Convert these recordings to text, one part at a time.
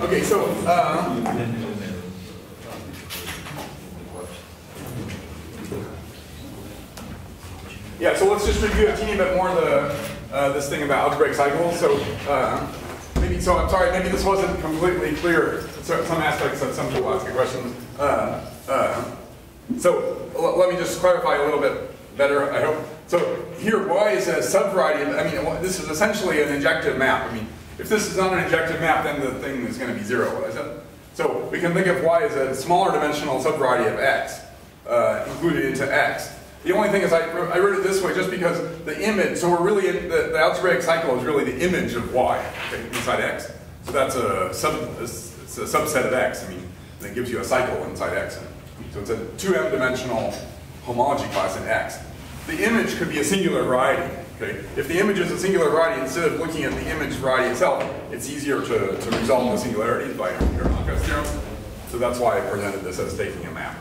Okay, so, uh, yeah, so let's just review a teeny bit more the, uh, this thing about algebraic cycles. So, uh, maybe, so I'm sorry, maybe this wasn't completely clear. So, some aspects that some people ask a question. Uh, uh, so, let me just clarify a little bit better, I hope. So, here, y is a subvariety of, I mean, this is essentially an injective map. I mean, if this is not an injective map, then the thing is going to be zero, what I said. So we can think of y as a smaller dimensional subvariety of x, uh, included into x. The only thing is I, I wrote it this way just because the image, so we're really, in, the, the algebraic cycle is really the image of y inside x. So that's a, sub, it's a subset of x, I mean, that gives you a cycle inside x. So it's a 2m dimensional homology class in x. The image could be a singular variety. Okay? If the image is a singular variety, instead of looking at the image variety itself, it's easier to, to resolve the singularities by Gromov theorem. So that's why I presented this as taking a map.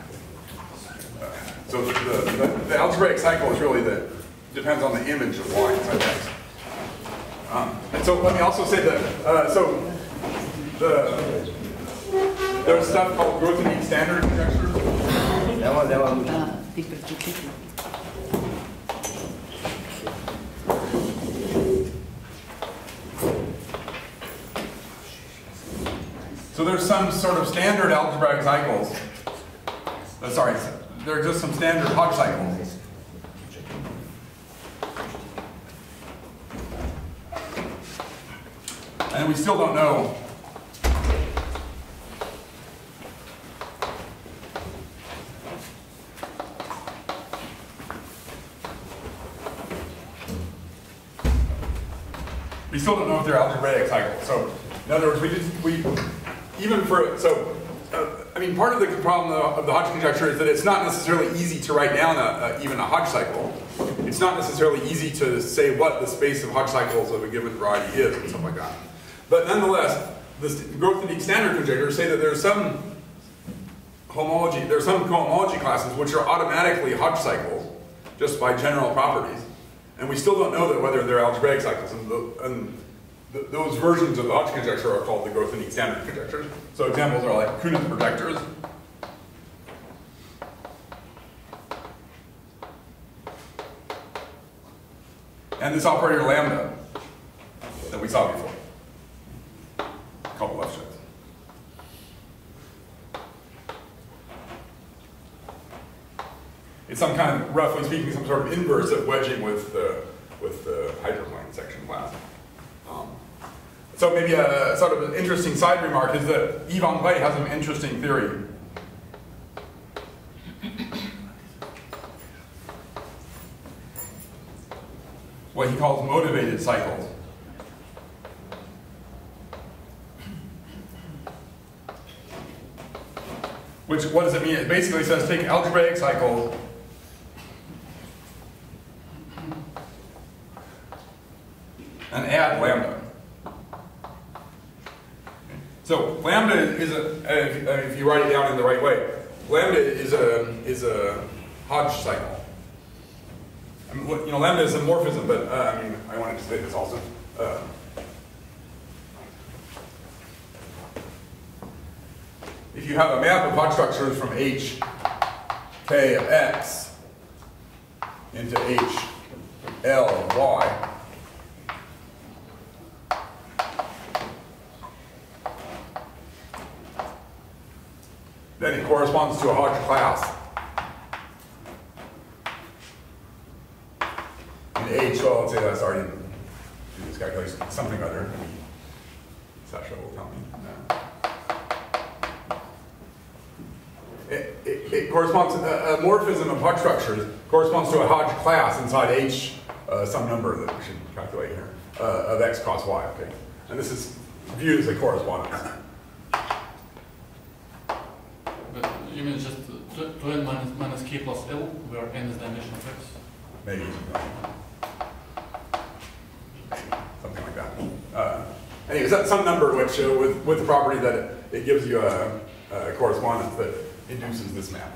Uh, so the, the, the, algebraic cycle is really the, depends on the image of y inside x. Um, and so let me also say that, uh, so the, there's stuff called Grothendieck standard conjecture. So there's some sort of standard algebraic cycles. Uh, sorry, there just some standard Hodge cycles. And we still don't know we still don't know if they're algebraic cycles. So in other words, we just, we even for, so, uh, I mean, part of the problem of the Hodge conjecture is that it's not necessarily easy to write down a, a, even a Hodge cycle. It's not necessarily easy to say what the space of Hodge cycles of a given variety is and stuff like that. But nonetheless, the growth Grothendieck standard conjectures say that there's some homology, there's some cohomology classes which are automatically Hodge cycles just by general properties. And we still don't know that whether they're algebraic cycles. And, the, and th those versions of the Hodge conjecture are called the Grothendieck standard conjectures. So examples are like Coon's projectors. And this operator lambda that we saw before, called Lefschetz. It's some kind of, roughly speaking, some sort of inverse of wedging with the, with the hyperplane section class. So maybe a sort of an interesting side remark is that Yves André has an interesting theory. What he calls motivated cycles. Which, what does it mean? It basically says take algebraic cycles and add lambda. So lambda is a, if, if you write it down in the right way, lambda is a is a Hodge cycle. I mean, you know, lambda is a morphism, but uh, I mean, I wanted to say this also. Uh, if you have a map of Hodge structures from H, K of X into H, L of Y, then it corresponds to a Hodge class. In H, well, let's say that's already do this calculation, something other. Sasha will tell me. It, it, it, corresponds a, a, morphism of Hodge structures corresponds to a Hodge class inside H, uh, some number that we should calculate here, uh, of x cross y, okay? And this is viewed as a correspondence. You mean just 2n minus, minus k plus l, where n is dimension of x? Maybe. Something like that. Uh, anyways, that's some number which, uh, with, with the property that it, it gives you a, a, correspondence that induces this map.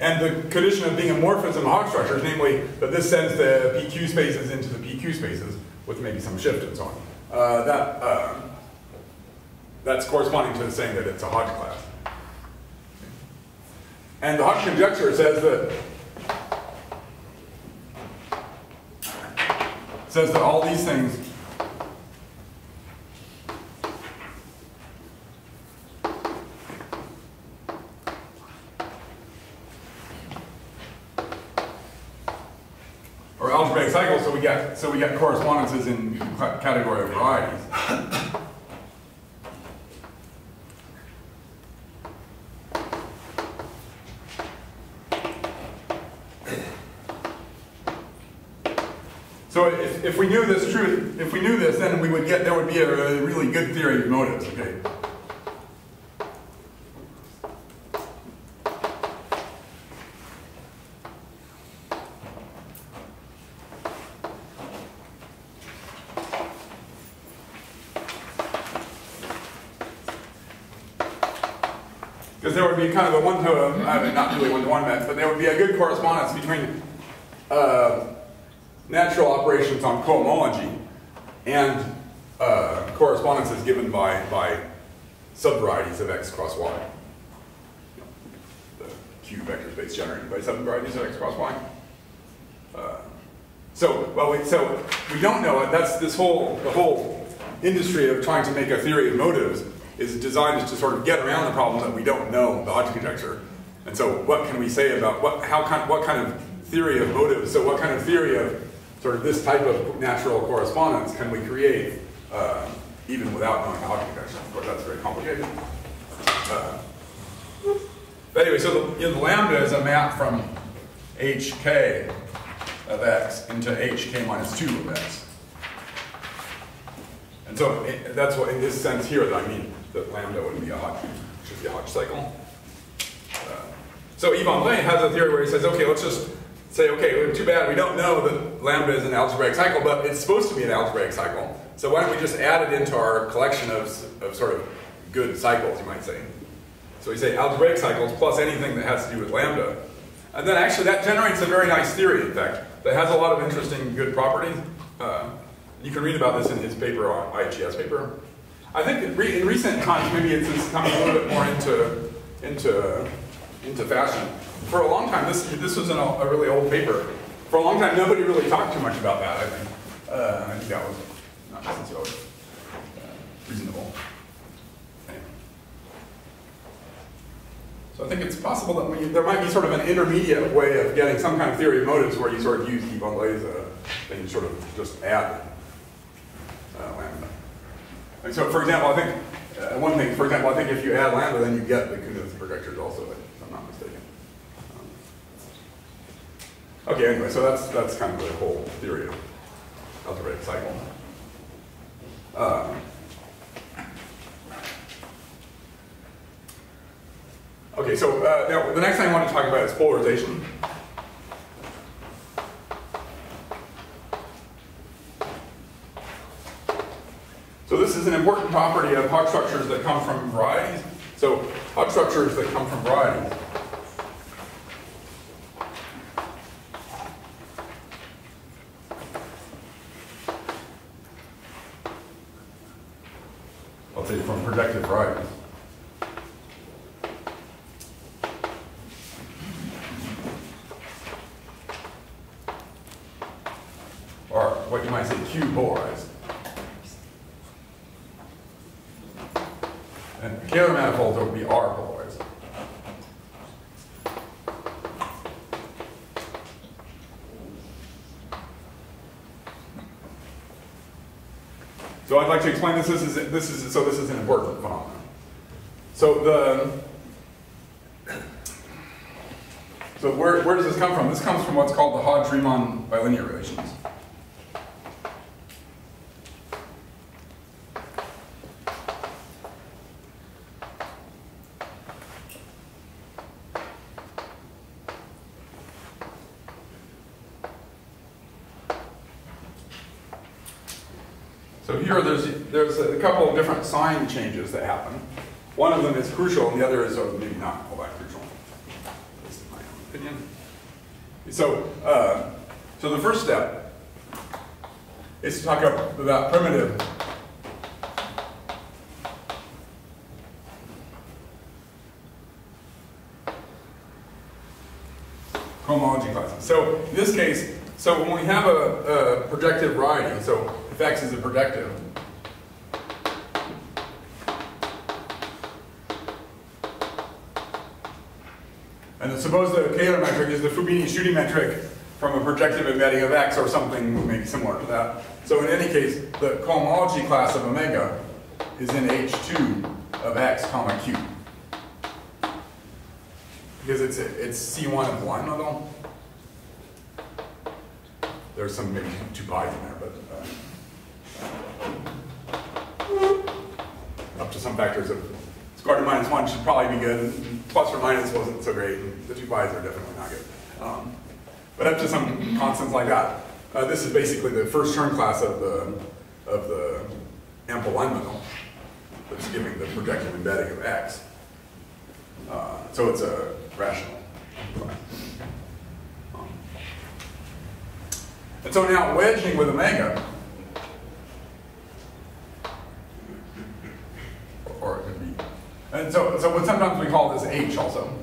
And the condition of being a morphism of Hodge structures, namely that this sends the PQ spaces into the PQ spaces with maybe some shift and so on. Uh, that, uh, that's corresponding to saying that it's a Hodge class. And the Hodge conjecture says that says that all these things or algebraic cycles, so we get correspondences in category of varieties. So if, if we knew this truth, if we knew this, then we would get there would be a, a really good theory of motives. Okay. Because there would be kind of a one to, a, I mean, not really one to one match, but there would be a good correspondence between uh, natural operations on cohomology and uh, correspondences given by, by subvarieties of x cross y. The Q vector space generated by subvarieties of x cross y. Uh, so, well, we, so we don't know it. That's this whole, the whole industry of trying to make a theory of motives is designed to sort of get around the problem that we don't know, the Hodge conjecture. And so what can we say about, what, how kind, what kind of theory of motives, so what kind of theory of sort of this type of natural correspondence can we create uh, even without knowing the Hodge conjecture? Of course, that's very complicated. Uh, but anyway, so the, you know, the lambda is a map from hk of x into hk minus 2 of x. So it, that's what, in this sense here, that I mean that lambda would be a Hodge, should be a Hodge cycle. Uh, so Yves André has a theory where he says, okay, let's just say, okay, too bad we don't know that lambda is an algebraic cycle, but it's supposed to be an algebraic cycle. So why don't we just add it into our collection of, of sort of good cycles, you might say. So we say algebraic cycles plus anything that has to do with lambda. And then actually that generates a very nice theory, in fact, that has a lot of interesting good properties. Uh, you can read about this in his paper, on IHS paper. I think in, re in recent times, maybe it's, it's coming a little bit more into, into, into fashion. For a long time, this, this was an, a really old paper. For a long time, nobody really talked too much about that, I think. Uh, I think that was not necessarily reasonable. So I think it's possible that we, there might be sort of an intermediate way of getting some kind of theory of motives where you sort of use Yves André's, uh, and you sort of just add. And so, for example, I think, uh, one thing, for example, I think if you add lambda, then you get the Künneth projectors also, if I'm not mistaken. Um, okay, anyway, so that's, that's kind of the whole theory of algebraic cycle. Um, okay, so uh, now the next thing I want to talk about is polarization. So this is an important property of Hodge structures that come from varieties. So Hodge structures that come from varieties. I'll say from projective varieties. Or what you might say Q polarized. And Kähler manifolds would be R polarized. So I'd like to explain this. This is this is so this is an important phenomenon. So the so where where does this come from? This comes from what's called the Hodge-Riemann bilinear relations. So here, there's, there's a couple of different sign changes that happen. One of them is crucial, and the other is uh, maybe not all that crucial. This is my own opinion. So, uh, so the first step is to talk about primitive cohomology classes. So in this case, so when we have a, a projective variety, so if x is a projective, and then suppose the Kähler metric is the Fubini-Study metric from a projective embedding of x or something maybe similar to that. So in any case, the cohomology class of omega is in H2 of x comma q. Because it's, it's C1 of the line bundle. There's some maybe two pi's in there, but uh, up to some factors of square root of minus one should probably be good. Plus or minus wasn't so great. The two pi's are definitely not good. Um, but up to some constants like that. Uh, this is basically the first Chern class of the of the ample bundle that's giving the projective embedding of x. Uh, so it's a rational class. Um, and so now wedging with omega, or it could be, and so, so what sometimes we call this H also.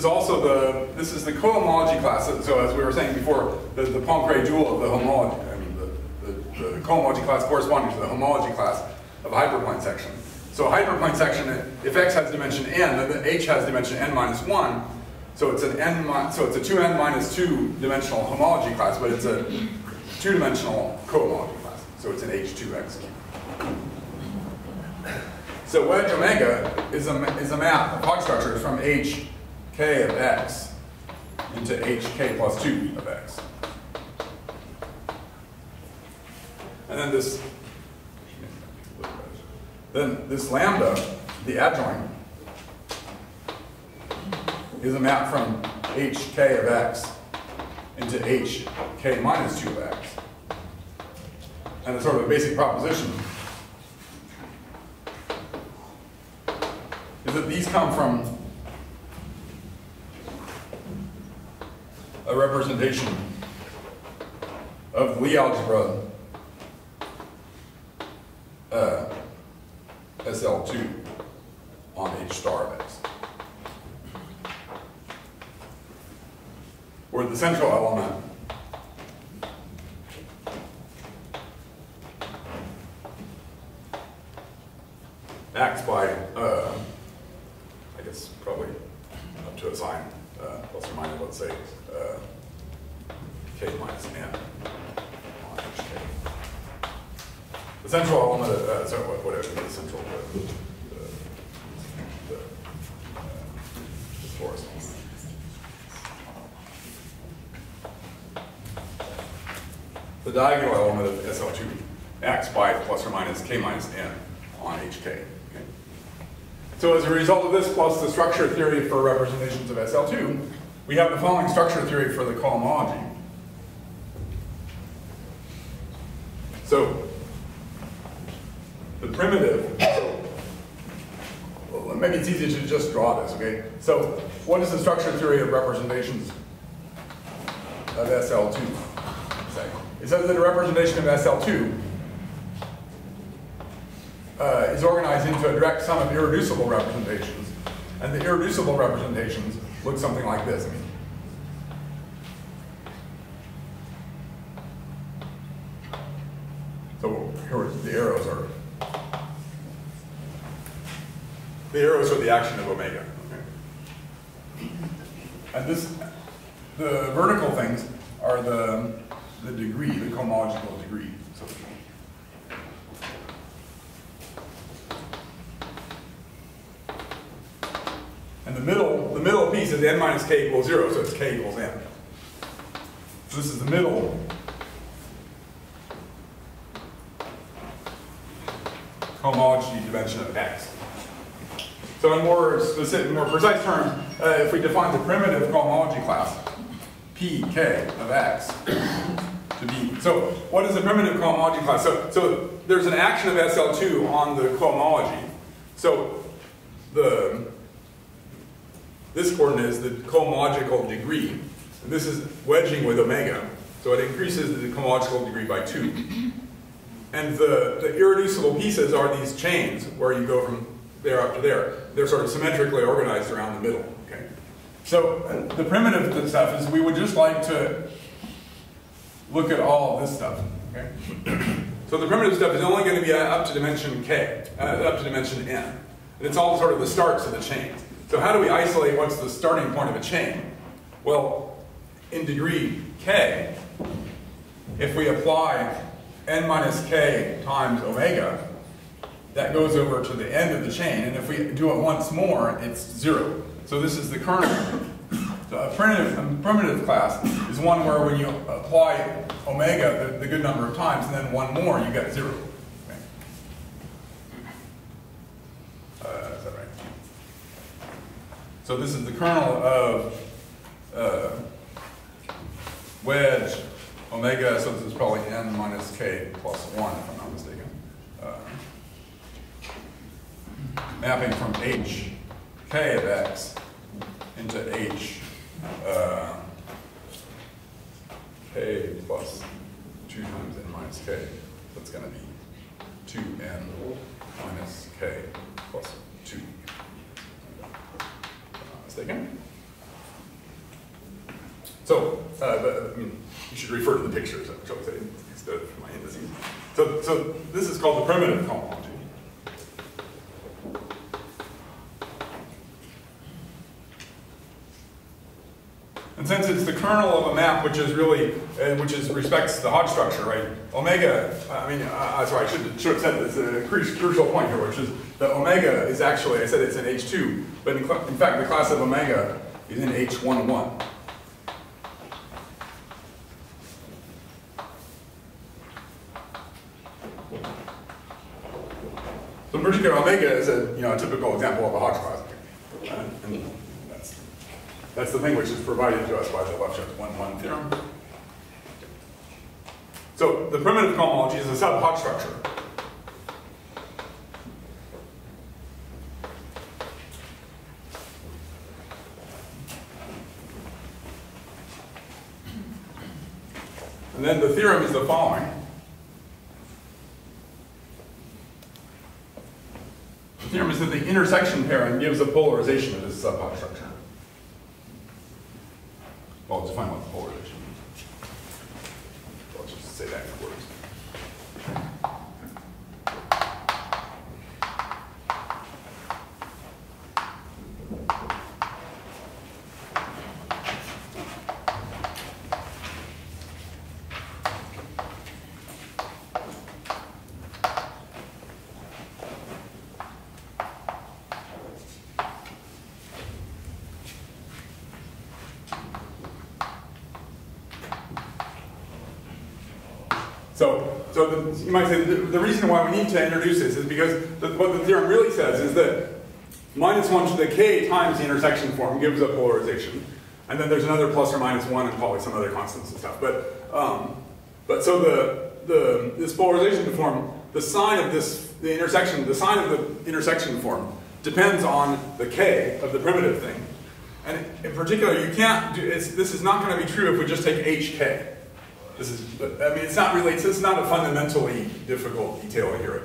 Is also the, this is the cohomology class. So- as we were saying before, the, the Poincare dual of the homology, I mean, the, the, the cohomology class corresponding to the homology class of a hyperplane section. So a hyperplane section, if x has dimension n, then the h has dimension n minus one. So it's an n, so it's a 2n minus 2 dimensional homology class, but it's a two-dimensional cohomology class. So it's an h2x cubed. So wedge omega is a, is a map of Hodge structures from of x into hk plus 2 of x. And then this, then this lambda, the adjoint, is a map from hk of x into hk minus 2 of x. And it's sort of a basic proposition is that these come from a representation of Lie algebra uh, SL2 on H star of X. Where the central element acts by, uh, I guess probably up to a sign, uh, plus or minus, let's say, uh, k minus n on hk. The central element, of- uh, sorry, what- whatever, the central, the, the, the, uh, the torus element. The diagonal element of SL2 acts by plus or minus k minus n on hk. okay? So as a result of this, plus the structure theory for representations of SL2, we have the following structure theory for the cohomology. So the primitive, well, maybe it's easier to just draw this, okay? So what is the structure theory of representations of SL2 say? It says that a representation of SL2 uh, is organized into a direct sum of irreducible representations. And the irreducible representations look something like this. So here the arrows are the arrows are the action of omega. Okay? And this, the vertical things are the the degree, the cohomological degree. So And the middle, the middle piece is n minus k equals zero, so it's k equals n. So this is the middle. Cohomology dimension of x. So in more specific, more precise terms, uh, if we define the primitive cohomology class, pk of x, to be. So what is the primitive cohomology class? So, so there's an action of SL2 on the cohomology. So the this coordinate is the cohomological degree. And this is wedging with omega. So it increases the cohomological degree by 2. And the, the irreducible pieces are these chains where you go from there up to there. They're sort of symmetrically organized around the middle. Okay. So uh, the primitive stuff is we would just like to look at all this stuff. Okay. So the primitive stuff is only going to be up to dimension k, uh, up to dimension n. And it's all sort of the starts of the chains. So how do we isolate what's the starting point of a chain? Well, in degree k, if we apply n minus k times omega, that goes over to the end of the chain. And if we do it once more, it's zero. So this is the kernel. So a primitive, a primitive class is one where when you apply omega the, the good number of times, and then one more, you get zero. Okay. Uh, is that right? So this is the kernel of uh, wedge omega, so this is probably n minus k plus 1, if I'm not mistaken. Uh, mapping from h k of x into h uh, k plus 2 times n minus k. That's going to be 2n minus k plus 2. Uh, mistaken? So, uh, I mean, you should refer to the pictures, shall we say, instead of my indices. So, so this is called the primitive cohomology. And since it's the kernel of a map, which is really, uh, which is respects the Hodge structure, right? Omega, I mean, uh, sorry, I should, should have said this, a crucial point here, which is that omega is actually, I said it's in H2, but in, in fact, the class of omega is in H11. So in particular, omega is a you know a typical example of a Hodge class. And, that's, that's the thing which is provided to us by the Lefschetz 1-1 theorem. So the primitive cohomology is a sub-Hodge structure. Then the theorem is the following. The theorem is that the intersection pairing gives a polarization of this sub-Hodge structure. Well, define what the polarization means. Let's just say that in words. So, so the, you might say the, the reason why we need to introduce this is because the, what the theorem really says is that minus 1 to the k times the intersection form gives a polarization. And then there's another plus or minus 1 and probably some other constants and stuff. But, um, but so the, the, this polarization form, the sign of this, the intersection, the sign of the intersection form depends on the k of the primitive thing. And in particular, you can't do, this is not going to be true if we just take hk. This is, I mean, it's not really, this is not a fundamentally difficult detail here.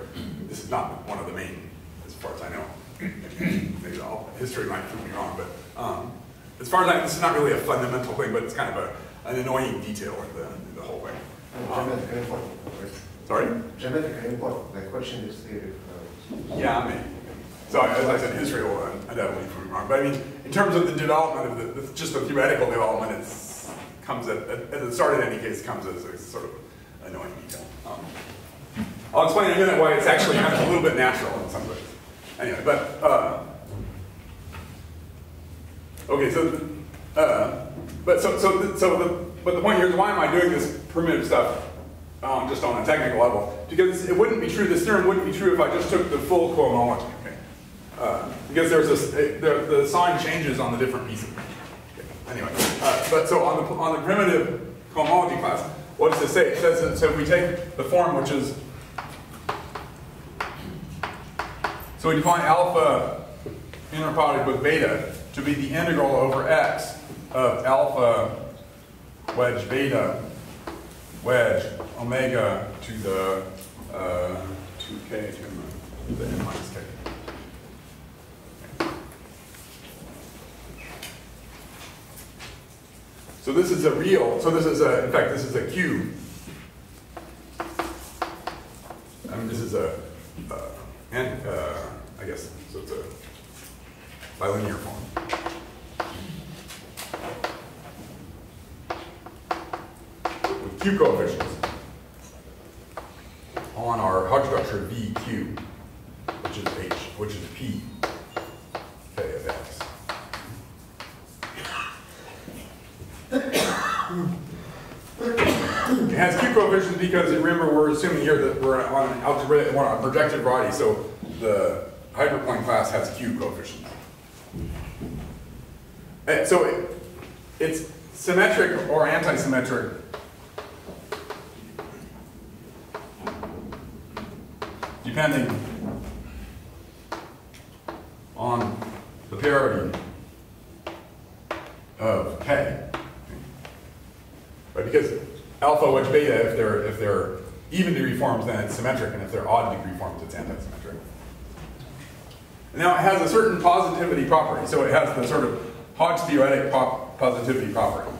This is not one of the main, as far as I know. Maybe all history might prove me wrong, but um, as far as I know, this is not really a fundamental thing, but it's kind of a, an annoying detail in the, in the whole thing. Um, Geometrically important, sorry? Geometrically important, the question is theory. uh, Yeah, I mean, so as I said, history will undoubtedly prove me wrong. But I mean, in terms of the development of the, the just the theoretical development, it's comes at, at, the start in any case comes as a sort of annoying detail. Um, I'll explain in a minute why it's actually kind of a little bit natural in some ways. Anyway, but uh, okay, so uh, but so so so the but the point here is why am I doing this primitive stuff um, just on a technical level? Because it wouldn't be true. This theorem wouldn't be true if I just took the full cohomology. Okay, uh, because there's this the, the sign changes on the different pieces. Anyway, uh, but so on the, on the primitive cohomology class, what does it say? It says that, so if we take the form which is, so we define alpha inner product with beta to be the integral over x of alpha wedge beta wedge omega to the uh, 2k to the n minus k. So this is a real, so this is a, in fact, this is a cube. I mean, this is a, uh, and, uh, I guess, so it's a bilinear form. With Q coefficients on our Hodge structure VQ, which is H, which is P, K of X. It has Q coefficients because remember we're assuming here that we're on an algebraic, we're on a projective variety, so the hyperplane class has Q coefficients. And so it, it's symmetric or anti-symmetric. Depending on the parity of K. Right, because alpha wedge beta, if they're, if they're even degree forms, then it's symmetric, and if they're odd degree forms, it's anti-symmetric. Now, it has a certain positivity property, so it has the sort of Hodge theoretic po positivity property.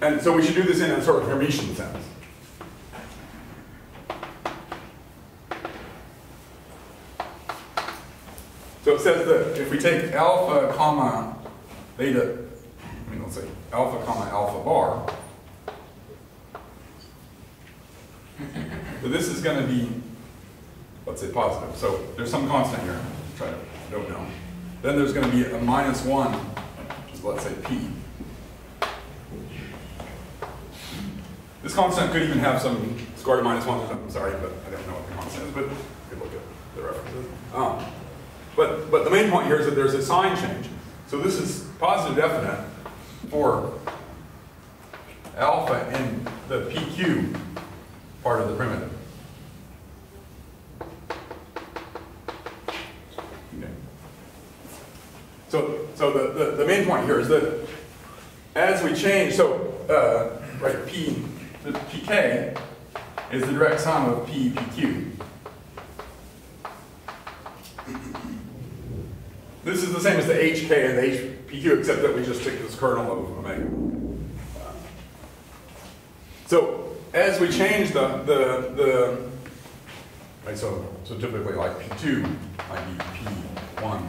And so we should do this in a sort of Hermitian sense. So it says that if we take alpha comma beta, I mean, let's say alpha comma alpha bar, so this is going to be, let's say positive. So there's some constant here. Try to, don't know. Then there's going to be a minus one, which is let's say p. This constant could even have some square root minus one. I'm sorry, but I don't know what the constant is, but you could look at the references. Um, but, but the main point here is that there's a sign change. So this is positive definite for alpha in the PQ part of the primitive. Okay. So, so the, the, the, main point here is that as we change, so, uh, right, P, the PK is the direct sum of P, PQ. This is the same as the HK and the HPQ, except that we just took this kernel of omega. So as we change the, the, the right, so, so typically like P2 might be P1,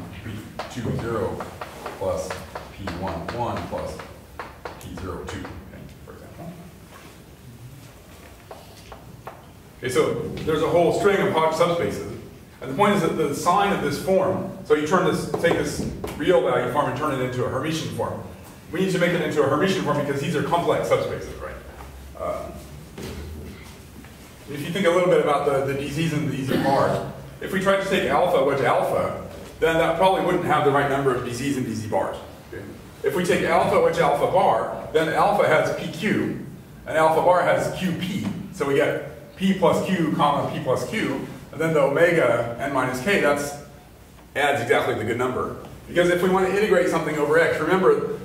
P2, 0 plus P1, 1 plus P0, 2, okay, for example. Okay, so there's a whole string of Hodge subspaces. And the point is that the sign of this form, so you turn this, take this real value form and turn it into a Hermitian form. We need to make it into a Hermitian form because these are complex subspaces, right? Uh, if you think a little bit about the, the DZs and the DZ bars, if we tried to take alpha which alpha, then that probably wouldn't have the right number of DZs and DZ bars. If we take alpha which alpha bar, then alpha has PQ, and alpha bar has QP. So we get P plus Q comma P plus Q, and then the omega n minus k, that's adds exactly the good number. Because if we want to integrate something over x, remember,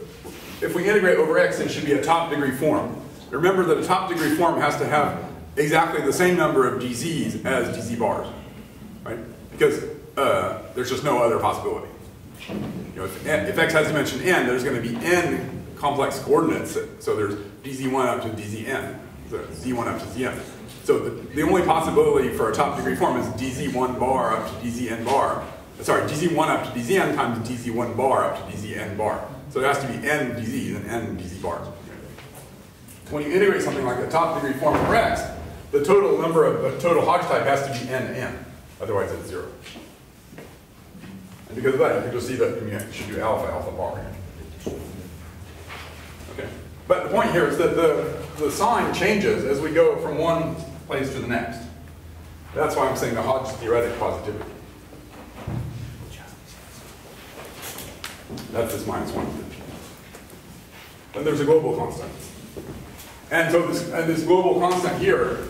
if we integrate over x, it should be a top degree form. Remember that a top degree form has to have exactly the same number of dz's as dz bars, right? Because uh, there's just no other possibility. You know, if, if x has dimension n, there's going to be n complex coordinates. So there's dz1 up to dzn, so z1 up to zn. So the, the only possibility for a top degree form is dz1 bar up to dzn bar. Sorry, dz1 up to dzn times dz1 bar up to dzn bar. So it has to be n dz's and n dz bars. When you integrate something like a top degree form of x, the total number of the total Hodge type has to be n n. Otherwise it's zero. And because of that, you can just see that you should do alpha, alpha bar. Okay. But the point here is that the, the sign changes as we go from one place to the next. That's why I'm saying the Hodge theoretic positivity. That's this minus one. Then there's a global constant. And so this, and this global constant here,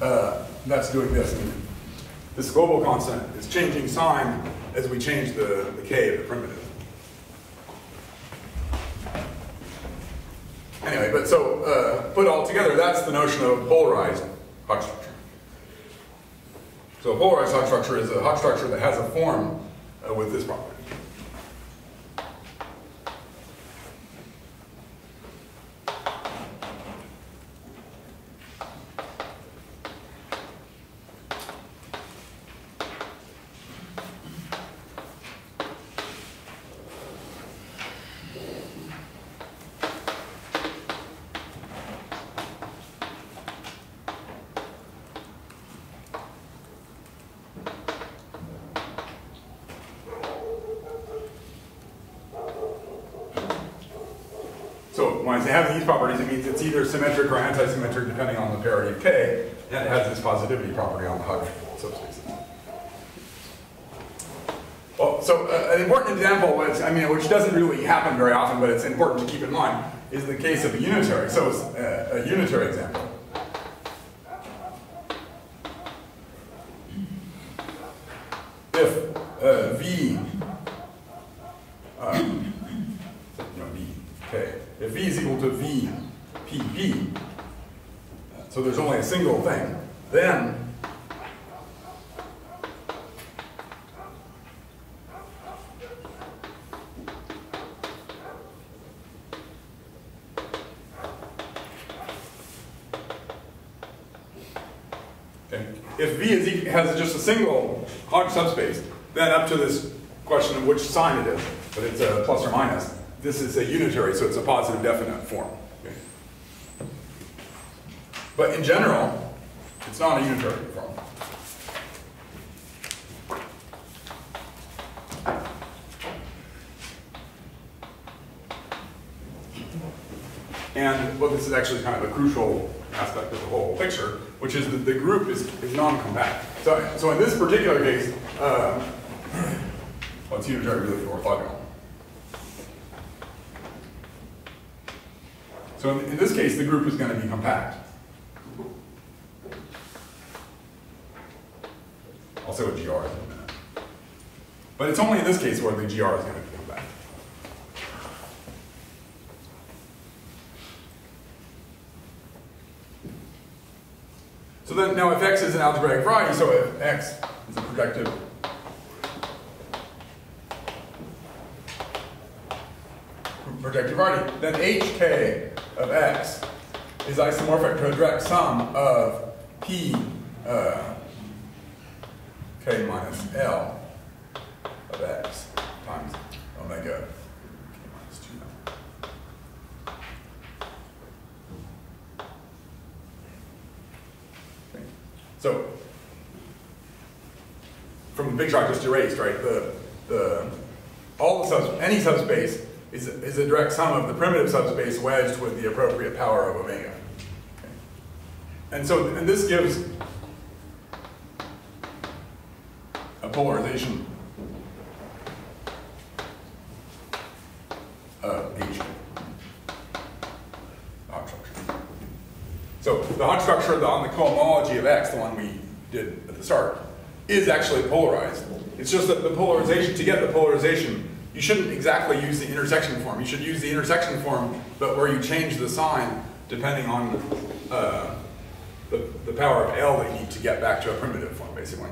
uh, that's doing this. This global constant is changing sign as we change the, the k of the primitive. Anyway, but so uh, put all together, that's the notion of polarized Hodge structure. So a polarized Hodge structure is a Hodge structure that has a form uh, with this property. So when I say having these properties, it means it's either symmetric or anti-symmetric depending on the parity of K, and it has this positivity property on the Hodge subspaces. Well, so uh, an important example, which, I mean, which doesn't happen very often, but it's important to keep in mind, is the case of a unitary. So it's uh, a unitary example. If uh, V know, V, okay. If V is equal to V, P, P, so there's only a single thing, then Okay. If V is, e- has just a single Hodge subspace, then up to this question of which sign it is, but it's a plus or minus, this is a unitary, so it's a positive definite form. But in general, it's not a unitary form. And well, this is actually kind of a crucial aspect of the whole picture, which is that the group is, is non-compact. So, so in this particular case, uh, well, it's unitary really orthogonal. So in, in this case, the group is going to be compact. I'll say what GR is in a minute. But it's only in this case where the GR is going to be compact. So then, now if X is an algebraic variety, so if X is a projective projective variety, then HK of X is isomorphic to a direct sum of P uh, K minus L of X times omega K minus 2 L. Okay. So, from the big I just erased, right, the, the, all the subs, any subspace is, is a direct sum of the primitive subspace wedged with the appropriate power of omega. And so, and this gives a polarization of H. So the Hodge structure on the cohomology of X, the one we did at the start, is actually polarized. It's just that the polarization, to get the polarization, you shouldn't exactly use the intersection form. You should use the intersection form, but where you change the sign depending on uh, the, the power of L that you need to get back to a primitive form, basically.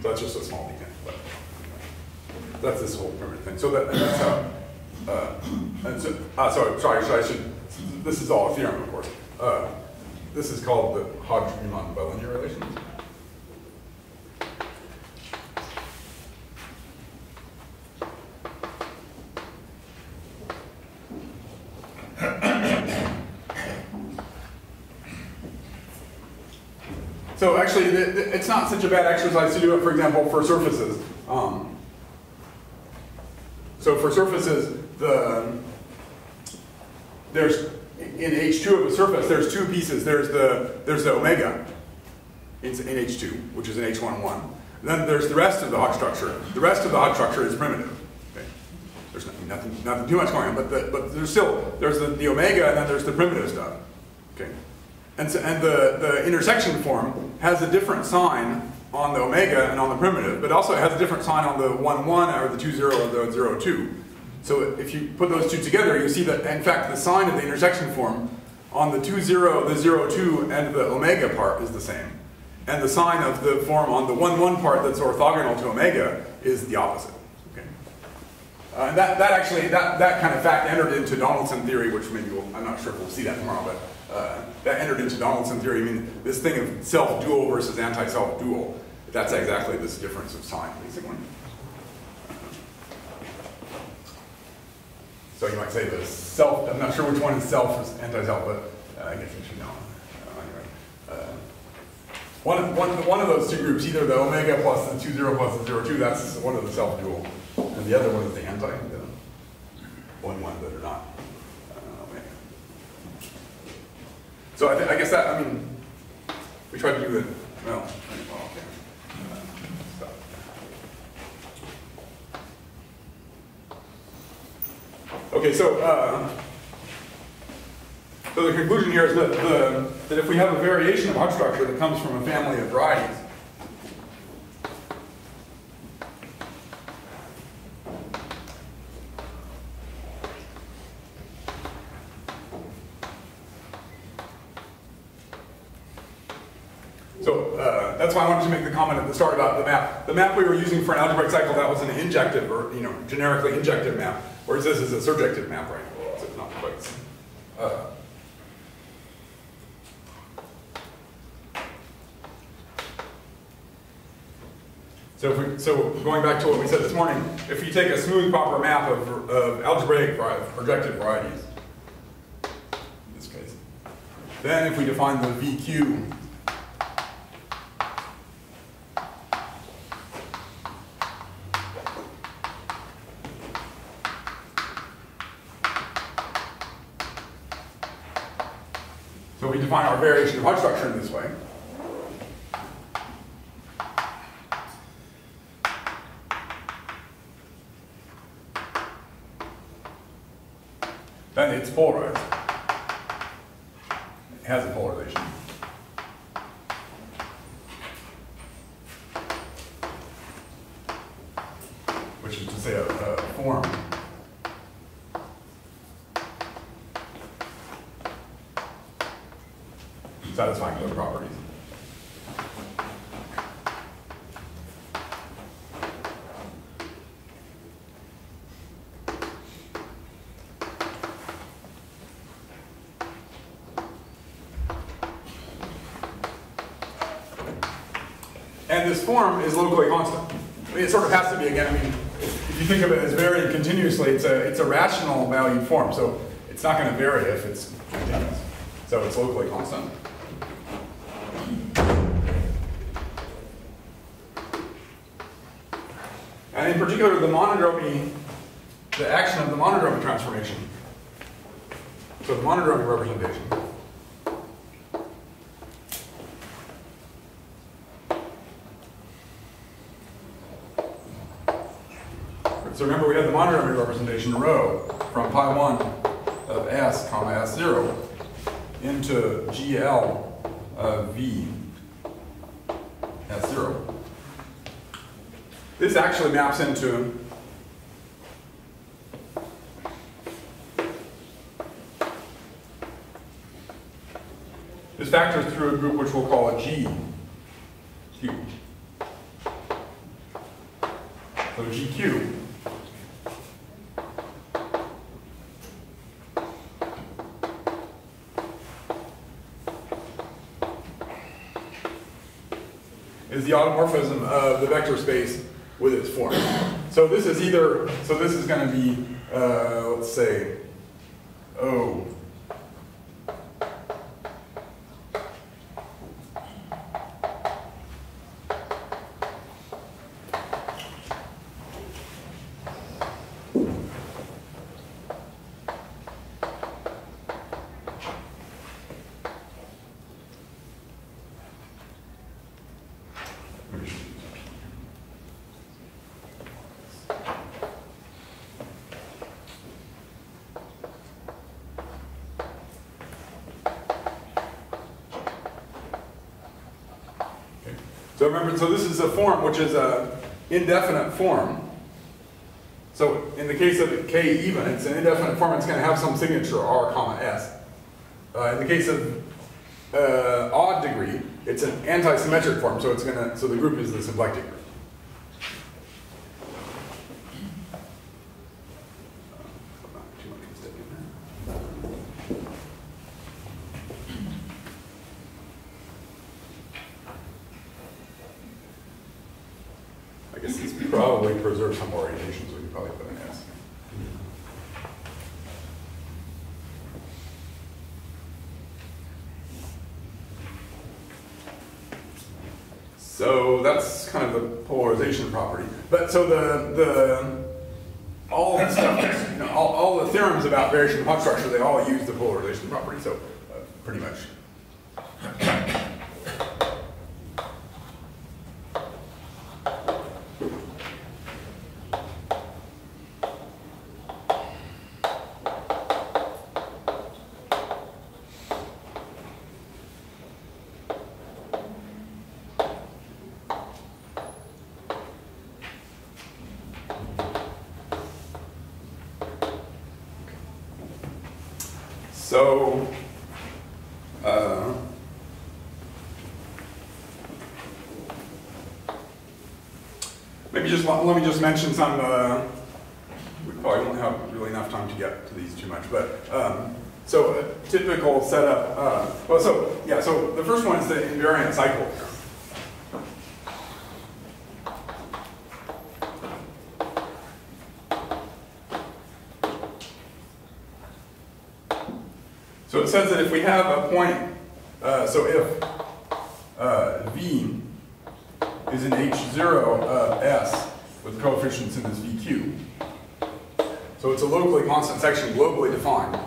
So that's just a small detail. But that's this whole primitive thing. So that, that's how. Uh, and so, uh, sorry, sorry, so I should. This is all a theorem, of course. Uh, this is called the Hodge-Riemann bilinear relations. So actually, it's not such a bad exercise to do it, for example, for surfaces. Um, so for surfaces, the there's in H2 of a surface, there's two pieces. There's the there's the omega in, in H2, which is an H11. Then there's the rest of the Hodge structure. The rest of the Hodge structure is primitive. There's nothing, nothing, nothing too much going on, but, the, but there's still, there's the, the omega and then there's the primitive stuff. Okay? And, so, and the, the intersection form has a different sign on the omega and on the primitive, but also it has a different sign on the 1, 1 or the 2, 0 or the 0, 2. So if you put those two together, you see that, in fact, the sign of the intersection form on the 2, 0, the 0, 2, and the omega part is the same. And the sign of the form on the 1, 1 part that's orthogonal to omega is the opposite. Uh, and that, that actually, that, that kind of fact entered into Donaldson theory, which maybe we'll, I'm not sure if we'll see that tomorrow, but uh, that entered into Donaldson theory. I mean, this thing of self-dual versus anti-self-dual, that's exactly this difference of sign, basically. So you might say the self, I'm not sure which one is self or anti-self, but uh, I guess you should know. Uh, anyway, uh, one, one, one of those two groups, either the omega plus the 2, 0 plus the 0, 2, that's one of the self-dual. And the other one is the anti, the one, one that or not uh, omega. So I, I guess that, I mean, we tried to do it, well, well okay. Uh. Okay, so, uh, so the conclusion here is that, the, that if we have a variation of Hodge structure that comes from a family of varieties, So uh, that's why I wanted to make the comment at the start about the map. The map we were using for an algebraic cycle, that was an injective or, you know, generically injective map, whereas this is a surjective map, right? So it's not quite. Uh, So, if we, so going back to what we said this morning, if you take a smooth proper map of, of algebraic projective varieties, in this case, then if we define the VQ So we define our variation of Hodge structure in this way. Then it's polarized. It has a polarization. Which is to say a, a form satisfying those properties. And this form is locally constant. I mean, it sort of has to be again. I mean, if you think of it as varying continuously, it's a it's a rational valued form. So it's not going to vary if it's continuous. So it's locally constant. And in particular, the monodromy, the action of the monodromy transformation. So the monodromy representation. So remember, we had the monodromy representation rho from pi 1 of s comma s0 into GL of V S0. This actually maps into this factors through a group which we'll call a G Q. So GQ is the automorphism of the vector space with its form. So this is either, so this is going to be, uh, let's say, So remember, so this is a form which is a indefinite form. So in the case of k even, it's an indefinite form, it's gonna have some signature r comma s. Uh, in the case of uh, odd degree, it's an anti-symmetric form, so it's gonna, so the group is the symplectic group. Uh, too much mistake in there. I guess these probably preserve some orientation, so we can probably put an S. So that's kind of the polarization property. But so the, the, all the stuff, you know, all, all the theorems about variation of Hodge structure, they all use the polarization property, so uh, pretty much. So, uh, just, let me just mention some, uh, we probably won't have really enough time to get to these too much, but, um, so a typical setup, uh, well, so, yeah, so the first one is the invariant cycle. So it says that if we have a point, uh, so if uh, V is an H0 of uh, S with coefficients in this VQ, so it's a locally constant section globally defined.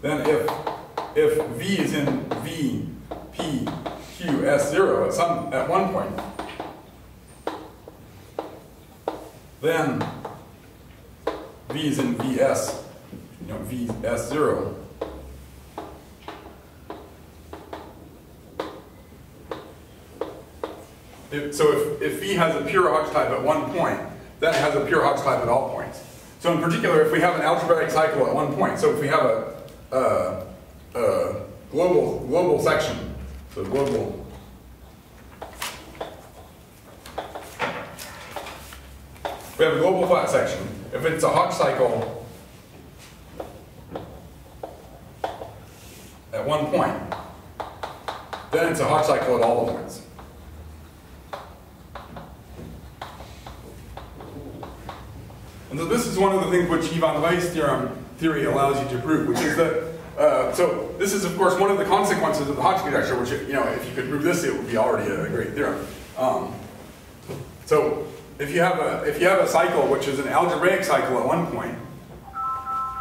Then if if V is in V, P, Q, S zero at some at one point, then V is in VS, you know, VS zero. If, so if, if V has a pure Hodge type at one point, then it has at all points. So in particular, if we have an algebraic cycle at one point, so if we have a, uh, uh, global global section. So global. We have a global flat section. If it's a Hodge cycle at one point, then it's a Hodge cycle at all the points. And so this is one of the things which Yves André's theorem theory allows you to prove, which is that uh, so this is, of course, one of the consequences of the Hodge conjecture, which, you know, if you could prove this, it would be already a great theorem. Um, so if you have a if you have a cycle which is an algebraic cycle at one point,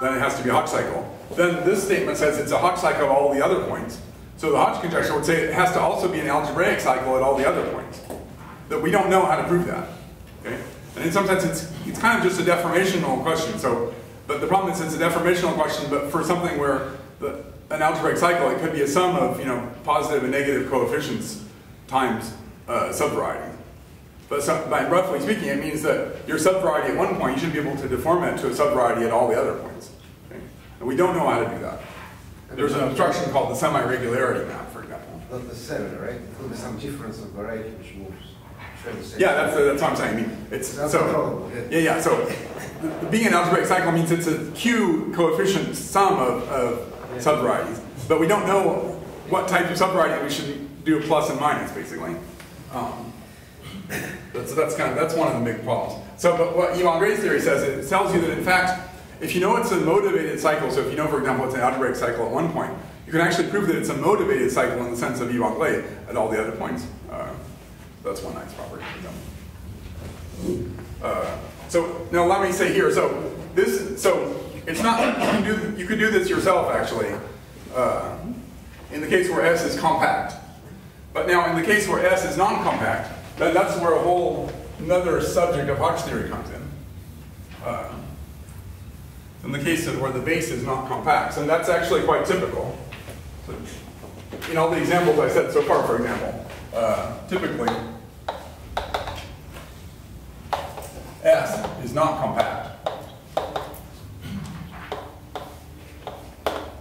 then it has to be a Hodge cycle. Then this statement says it's a Hodge cycle at all the other points. So the Hodge conjecture would say it has to also be an algebraic cycle at all the other points. That we don't know how to prove that. Okay? And in some sense, it's it's kind of just a deformational question. So, but the problem is it's a deformational question, but for something where the, an algebraic cycle, it could be a sum of you know positive and negative coefficients times uh, subvariety. But so, by roughly speaking, it means that your subvariety at one point, you should be able to deform it to a subvariety at all the other points. Okay? And we don't know how to do that. There's an obstruction called the semi-regularity map, for example. Not necessarily, right? It will be some difference of variety which moves. the Yeah, that's, that's what I'm saying. I mean, it's That's so. yeah. Yeah, yeah. So being an algebraic cycle means it's a q coefficient sum of, of Yeah. subvarieties, but we don't know what type of subvariety we should do a plus and minus, basically. Um, that's, that's kind of that's one of the big problems. So, but what Yves André's theory says, it tells you that in fact, if you know it's a motivated cycle, so if you know, for example, it's an algebraic cycle at one point, you can actually prove that it's a motivated cycle in the sense of Ivan Gray at all the other points. Uh, that's one nice property. Uh, so now let me say here, so this, so it's not, you can do, you could do this yourself actually, uh, in the case where S is compact. But now in the case where S is non-compact, then that's where a whole another subject of Hodge theory comes in. Uh, in the case of where the base is not compact, and that's actually quite typical. So, in all the examples I said so far, for example, uh, typically S is not compact.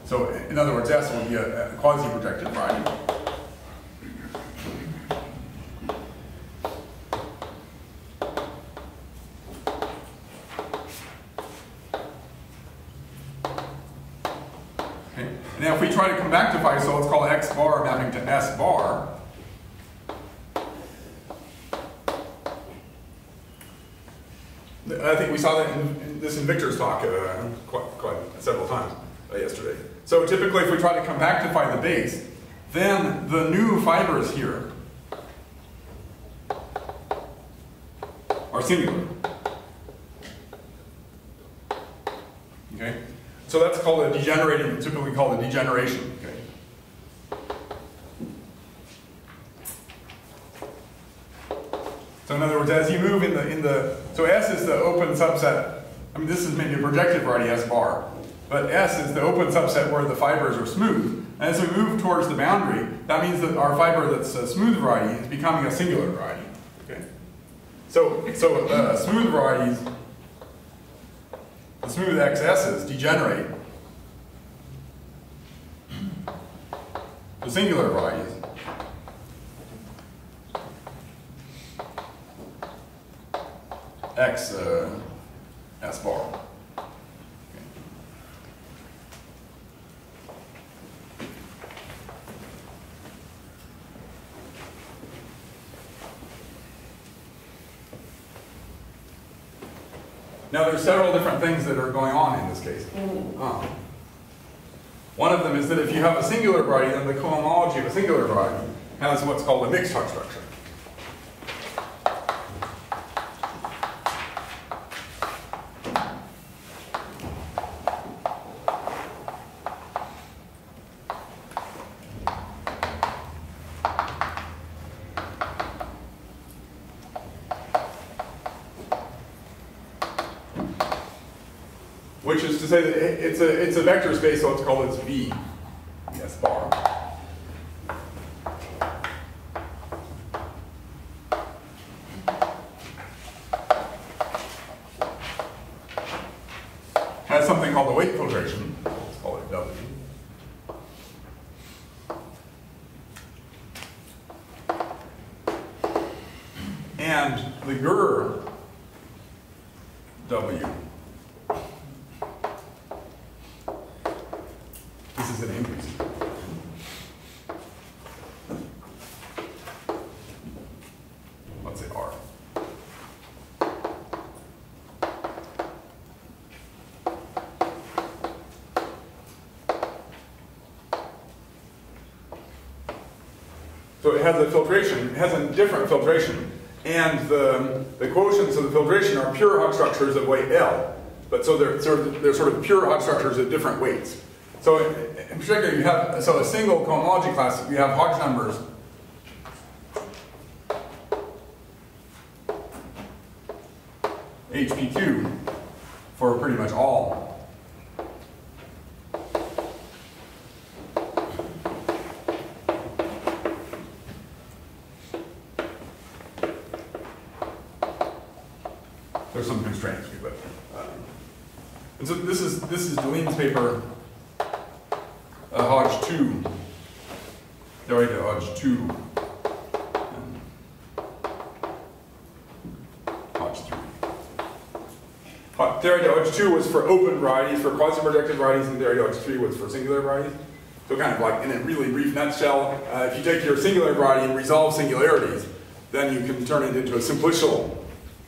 So in other words, S will be a, a quasi-projective variety. Okay. Now if we try to compactify, so let's call X bar mapping to S bar. I think we saw that in, in this in Victor's talk uh, quite, quite several times uh, yesterday. So typically if we try to compactify the base, then the new fibers here are singular. Okay? So that's called a degenerating, typically called a degeneration. Okay? So in other words, as you move in the, in the, so S is the open subset, I mean this is maybe a projective variety S bar, but S is the open subset where the fibers are smooth. And as we move towards the boundary, that means that our fiber that's a smooth variety is becoming a singular variety. Okay? So, so uh, smooth varieties, the smooth XSs degenerate to singular varieties. X uh, S bar. Now, there's several different things that are going on in this case. Um, one of them is that if you have a singular variety, then the cohomology of a singular variety has what's called a mixed Hodge structure. Which is to say that it- it's a, vector space, so it's called its V, S bar. Has something called the weight filtration, let's call it W. And the GUR W This is an increase. Let's say R. So it has a filtration, has a different filtration, and the, the quotients of the filtration are pure Hodge structures of weight L. But so they're sort of, they're sort of pure Hodge structures at different weights. So in particular, you have, so a single cohomology class, you have Hodge numbers. HP2 for pretty much all. There's some constraints, but. Um, and so this is this is Deligne's paper uh, Hodge 2. Sorry, to Hodge 2. and Hodge 3. Hod- Theory to Hodge 2 was for open varieties, for quasi-projective varieties, and theory to Hodge 3 was for singular varieties. So kind of like in a really brief nutshell, uh, if you take your singular variety and resolve singularities, then you can turn it into a simplicial,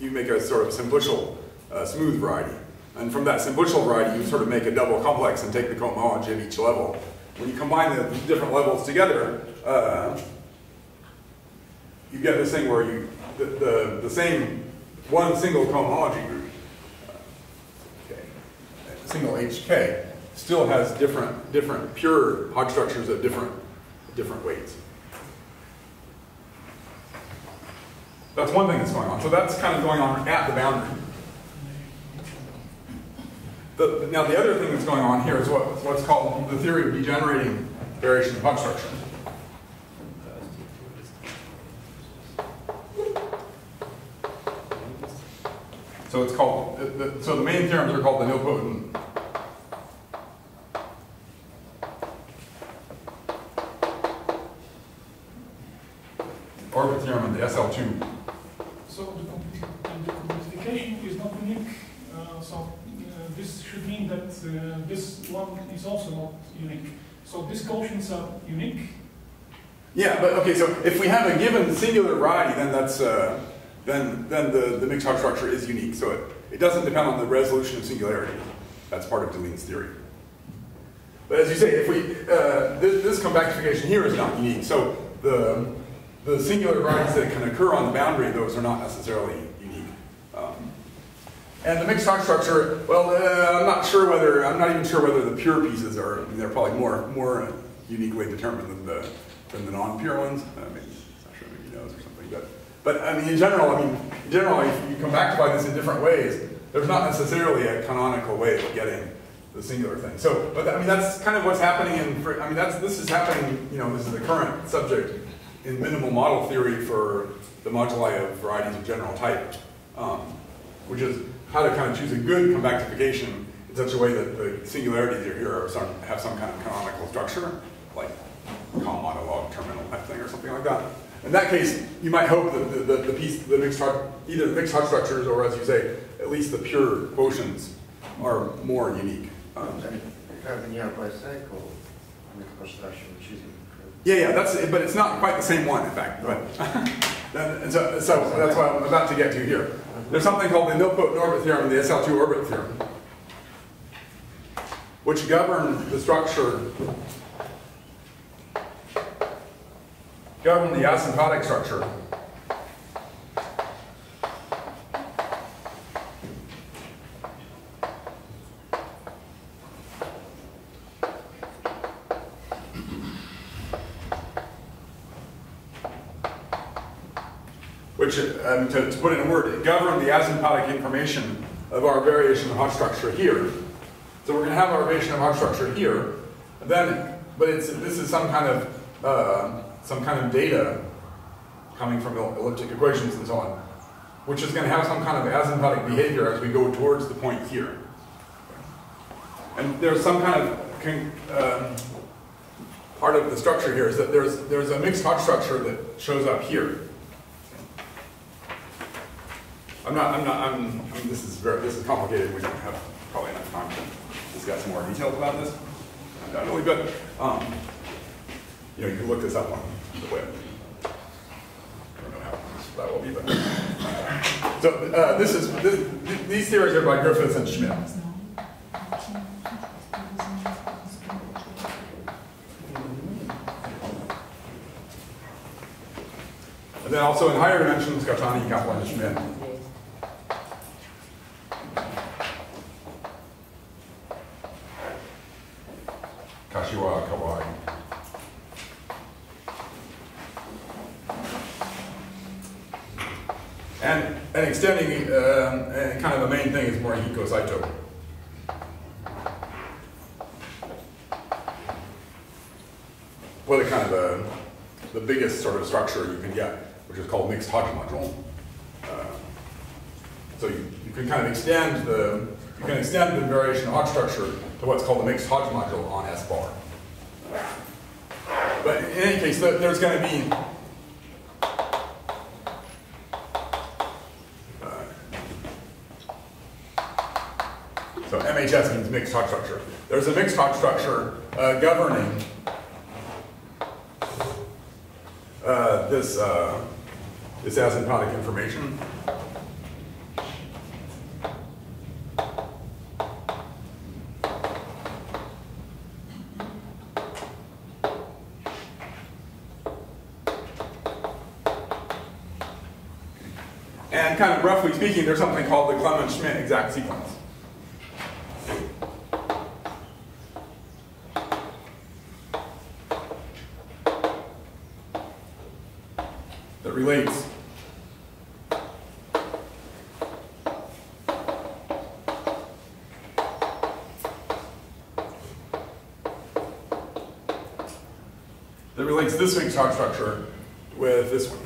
you make a sort of simplicial uh, smooth variety. And from that simplicial variety, you sort of make a double complex and take the cohomology of each level. When you combine the different levels together, uh, you get this thing where you, the, the, the same one single cohomology group, single HK, still has different, different pure Hodge structures at different, different weights. That's one thing that's going on. So that's kind of going on at the boundary. The, now, the other thing that's going on here is what, what's called the theory of degenerating variation of Hodge structure. So it's called, so the main theorems are called the nilpotent. Orbit theorem and the SL2. So the compli- the complexification is not unique, uh, so uh, this should mean that uh, this one is also not unique. So these quotients are unique. Yeah, but okay, so if we have a given singular variety, then that's, uh, then, then the, the mixed Hodge structure is unique. So it, it doesn't depend on the resolution of singularity. That's part of Deligne's theory. But as you say, if we, uh, this, this compactification here is not unique. So the, the singular varieties that can occur on the boundary, those are not necessarily and the mixed Hodge structure, well, uh, I'm not sure whether, I'm not even sure whether the pure pieces are, I mean, they're probably more, more uniquely determined than the, than the non-pure ones. Uh, maybe, not sure, maybe knows or something. But, but I mean, in general, I mean, in general, if you compactify this in different ways, there's not necessarily a canonical way of getting the singular thing. So, but I mean, that's kind of what's happening in, I mean, that's, this is happening, you know, this is the current subject in minimal model theory for the moduli of varieties of general type, um, which is how to kind of choose a good compactification in such a way that the singularities are here are some, have some kind of canonical structure, like com monologue terminal type thing or something like that. In that case, you might hope that the, the, the piece, the mixed either the mixed Hodge structures or as you say, at least the pure quotients are more unique. Um, You have a nearby cycle with construction, which is Yeah, yeah, that's, but it's not quite the same one, in fact, but, and so, so that's what I'm about to get to here. There's something called the nilpotent orbit theorem, the SL2 orbit theorem, which govern the structure, govern the asymptotic structure to, to put it in a word, govern the asymptotic information of our variation of Hodge structure here. So we're going to have our variation of Hodge structure here, then, but it's, this is some kind of, uh, some kind of data coming from elliptic equations and so on, which is going to have some kind of asymptotic behavior as we go towards the point here. And there's some kind of um, part of the structure here is that there's, there's a mixed Hodge structure that shows up here. I'm not, I'm not, I'm, I mean, this is very, this is complicated, we don't have probably enough time to discuss more details about this. Undoubtedly, but, um, you know, you can look this up on the web. I don't know how that will be, but. uh, So, uh, this is, this, these theories are by Griffiths and Schmid. And then also in higher dimensions, Cattani, Kaplan, and Schmid. Kashiwara Kawai. And, and extending, um, and kind of the main thing is Morihiko Saito. Well, the kind of the, the biggest sort of structure you can get, which is called mixed Hodge module. Uh, so you, you can kind of extend the, you can extend the variation of Hodge structure to what's called the mixed Hodge module on S bar. But in any case, there's going to be So MHS means mixed Hodge structure. There's a mixed Hodge structure uh, governing uh, this, uh, this asymptotic information. And kind of roughly speaking, there's something called the Clemens-Schmid exact sequence. that relates structure with this one.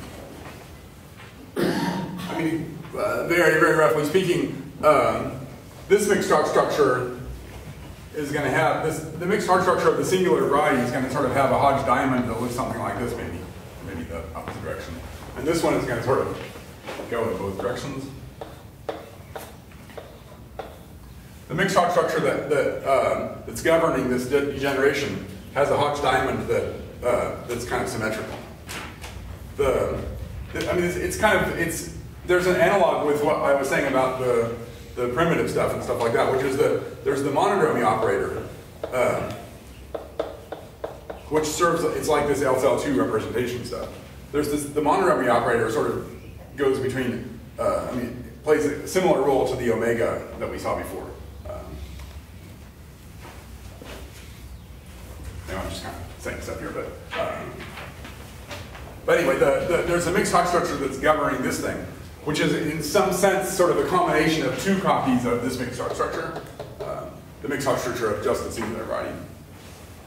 I mean, uh, very, very roughly speaking, um, this mixed Hodge structure is going to have this. The mixed Hodge structure of the singular variety is going to sort of have a Hodge diamond that looks something like this, maybe, maybe the opposite direction. And this one is going to sort of go in both directions. The mixed Hodge structure that, that um, that's governing this de- degeneration has a Hodge diamond that uh, that's kind of symmetrical. The, the- I mean, it's, it's kind of it's there's an analog with what I was saying about the the primitive stuff and stuff like that, which is that there's the monodromy operator, uh, which serves it's like this LSL2 representation stuff. There's this the monodromy operator sort of goes between uh, I mean plays a similar role to the omega that we saw before. Um, I'm just kind of saying stuff but anyway, the, the, there's a mixed Hodge structure that's governing this thing, which is in some sense sort of a combination of two copies of this mixed Hodge structure, um, the mixed Hodge structure of just the singular variety.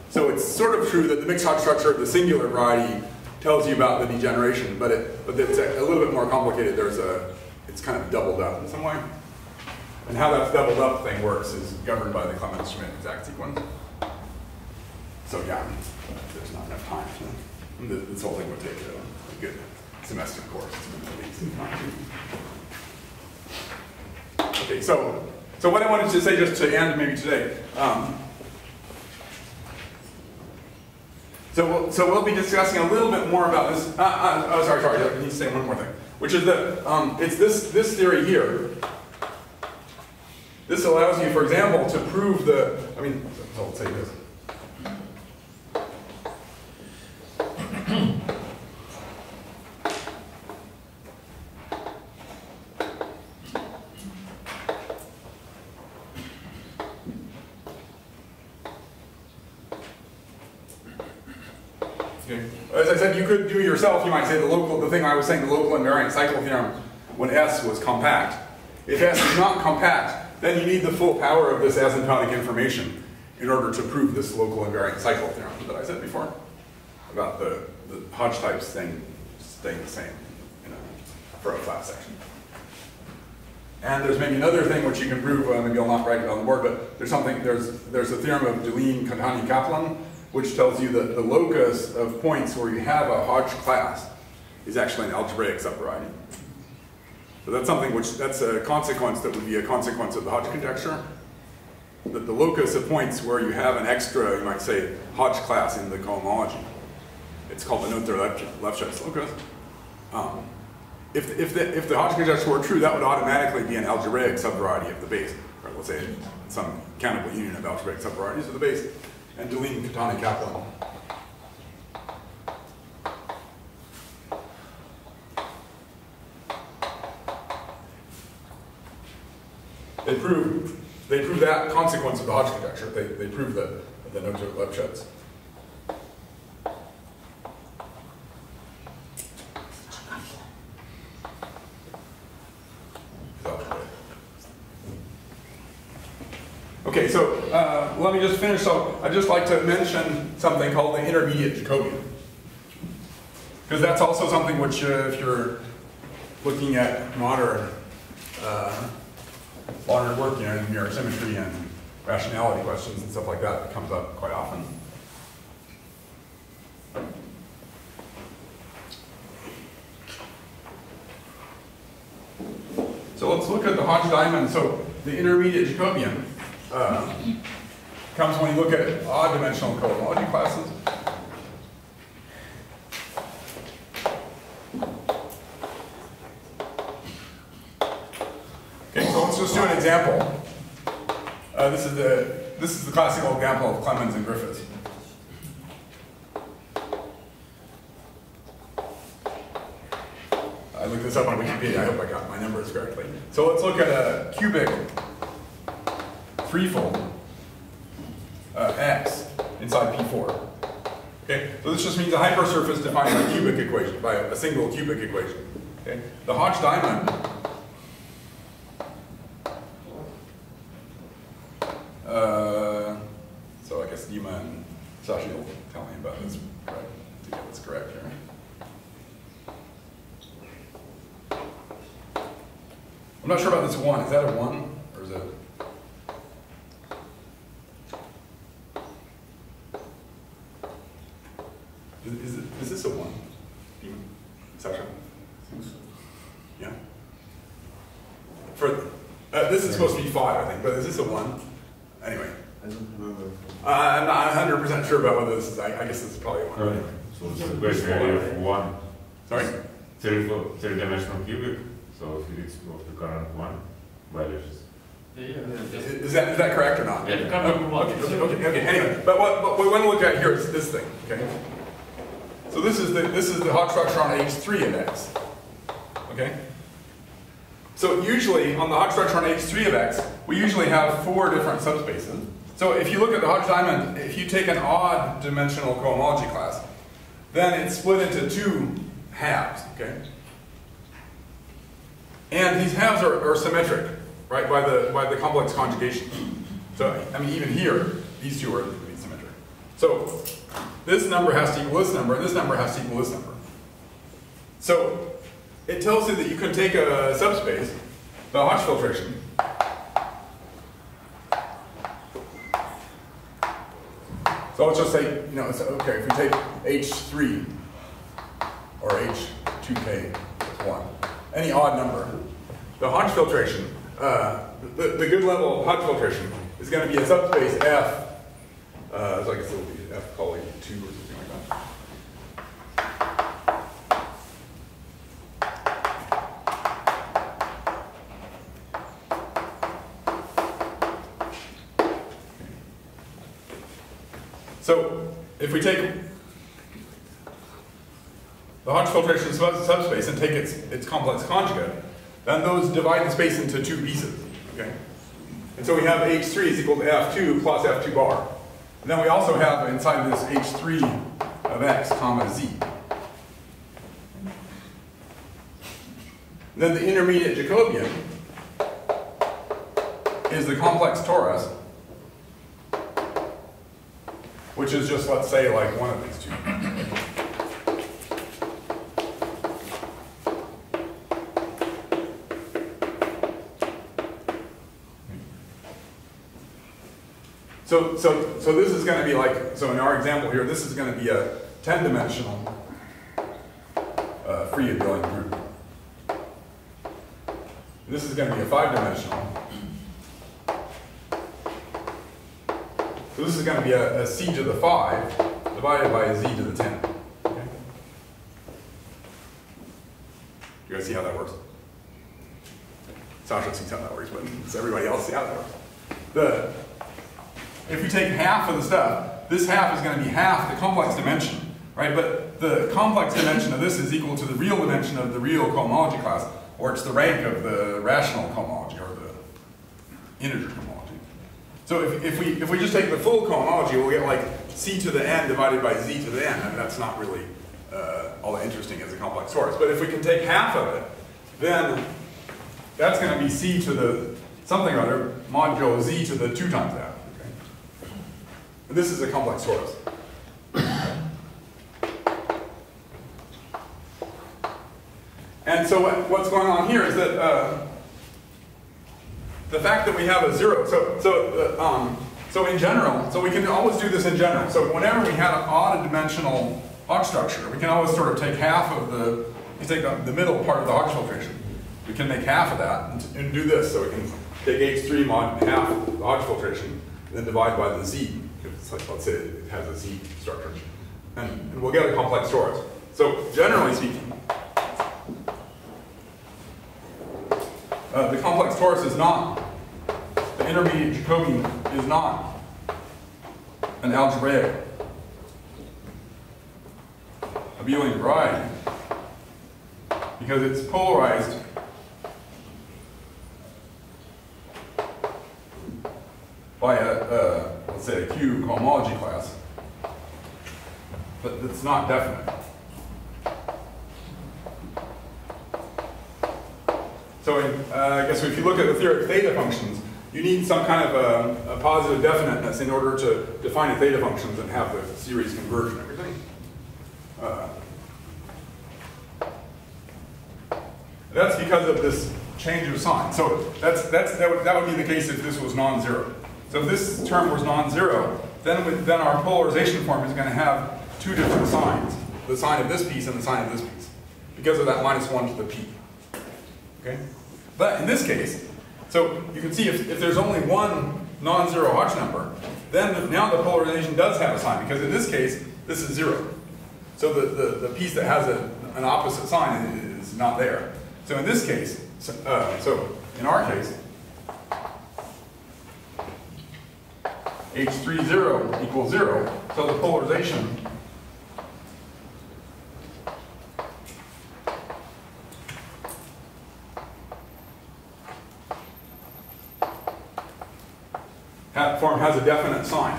So it's sort of true that the mixed Hodge structure of the singular variety tells you about the degeneration, but it but it's a, a little bit more complicated. There's a it's kind of doubled up in some way. And how that doubled up thing works is governed by the Clemens-Schmid exact sequence. So yeah, there's not enough time to, th- this whole thing would take a, good semester course. Okay, so, so what I wanted to say just to end maybe today, um, So we'll, so we'll be discussing a little bit more about this. Uh, uh, oh, sorry, sorry. I need to say one more thing, which is that um, it's this this theory here. This allows you, for example, to prove the. I mean, let's say this. Okay. As I said, you could do yourself, you might say the local, the thing I was saying, the local invariant cycle theorem, when S was compact. If S is not compact, then you need the full power of this asymptotic information in order to prove this local invariant cycle theorem that I said before about the, the Hodge types thing staying the same in a, for a flat section. And there's maybe another thing which you can prove, uh, maybe I'll not write it on the board, but there's something, there's, there's a theorem of Deligne, Cattani, Kaplan, which tells you that the locus of points where you have a Hodge class is actually an algebraic subvariety. So that's something which, that's a consequence that would be a consequence of the Hodge conjecture. That the locus of points where you have an extra, you might say, Hodge class in the cohomology. It's called the Noether-Lefschetz locus. Um, if, if, the, if the Hodge conjecture were true, that would automatically be an algebraic subvariety of the base. Or let's say some countable union of algebraic subvarieties of the base. And Deligne, Cattani, Kaplan. They prove they prove that consequence of the Hodge conjecture. They, they prove the the Noether-Lefschetz. Okay, so uh, let me just finish. So I'd just like to mention something called the intermediate Jacobian. Because that's also something which, uh, if you're looking at modern, uh, modern work, you know, in mirror symmetry and rationality questions and stuff like that, it comes up quite often. So let's look at the Hodge diamond. So the intermediate Jacobian uh, comes when you look at odd dimensional cohomology classes. Okay, so let's just do an example. Uh, this is the this is the classical example of Clemens and Griffiths. I looked this up on Wikipedia. I hope I got my numbers correctly. So let's look at a cubic threefold uh, x inside P4. Okay, so this just means a hypersurface defined by cubic equation, by a single cubic equation. Okay, the Hodge diamond uh, so I guess Dima and will tell me about this right, to get correct here. I'm not sure about this one. Is that a one? So it's question area of one Sorry. three three dimensional cubic. So if it is of the current one values. Yeah, yeah. Is, is that is that correct or not? Yeah, the. Okay, okay, okay, okay. Anyway, but what, what we want to look at here is this thing. Okay. So this is the this is the Hodge structure on H3 index. Okay. So usually on the Hodge structure on H3 of X, we usually have four different subspaces. So if you look at the Hodge diamond, if you take an odd dimensional cohomology class, then it's split into two halves. Okay. And these halves are, are symmetric, right, by the, by the complex conjugation. So, I mean, even here, these two are symmetric. So, this number has to equal this number, and this number has to equal this number. So, it tells you that you can take a subspace, the Hodge filtration, so let's just say, you know, it's okay, if we take H3 or H2K, 1, any odd number, the Hodge filtration, uh, the, the good level of Hodge filtration is going to be a subspace F, uh, so I guess it'll be F colon 2 or something like that. So if we take the Hodge filtration subspace and take its, its complex conjugate, then those divide the space into two pieces, okay? And so we have H3 is equal to F2 plus F2 bar. And then we also have inside this H3 of X comma Z. Then the intermediate Jacobian is the complex torus, which is just, let's say, like one of these two. So, so, so this is going to be like, so in our example here, this is going to be a 10-dimensional uh, free abelian group. This is going to be a 5-dimensional. So this is going to be a, a c to the 5 divided by a z to the 10. Okay? You guys see how that works? Sasha sees how that works, but does everybody else see how that works? The, if we take half of the stuff, this half is going to be half the complex dimension, right? But the complex dimension of this is equal to the real dimension of the real cohomology class, or it's the rank of the rational cohomology, or the integer. So if, if, we, if we just take the full cohomology, we'll get like c to the n divided by z to the n, and that's not really uh, all that interesting as a complex torus. But if we can take half of it, then that's going to be c to the something or other modulo z to the 2 times that. Okay? And this is a complex torus. And so what, what's going on here is that uh, the fact that we have a zero, so, so, uh, um, so in general, so we can always do this in general. So whenever we had an odd dimensional Hodge structure, we can always sort of take half of the, you take the, the middle part of the Hodge filtration, we can make half of that and, and do this. So we can take H3 mod half the Hodge filtration, and then divide by the Z. It's like, let's say it has a Z structure. And, and we'll get a complex torus. So generally speaking, uh, the complex torus is not, intermediate Jacobian is not an algebraic abelian variety because it's polarized by a, let's say, a Q cohomology class, but it's not definite. So in, uh, I guess if you look at the theoretic theta functions, you need some kind of a, a positive definiteness in order to define the theta functions and have the series converge and everything. Uh, that's because of this change of sign. So that's, that's, that would, that would be the case if this was non-zero. So if this term was non-zero, then, then our polarization form is gonna have two different signs. The sign of this piece and the sign of this piece. Because of that minus one to the p. Okay? But in this case, so you can see if, if there's only one non-zero Hodge number, then now the polarization does have a sign, because in this case, this is zero. So the, the, the piece that has a, an opposite sign is not there. So in this case, so, uh, so in our case, H30 equals zero, so the polarization ha- form has a definite sign.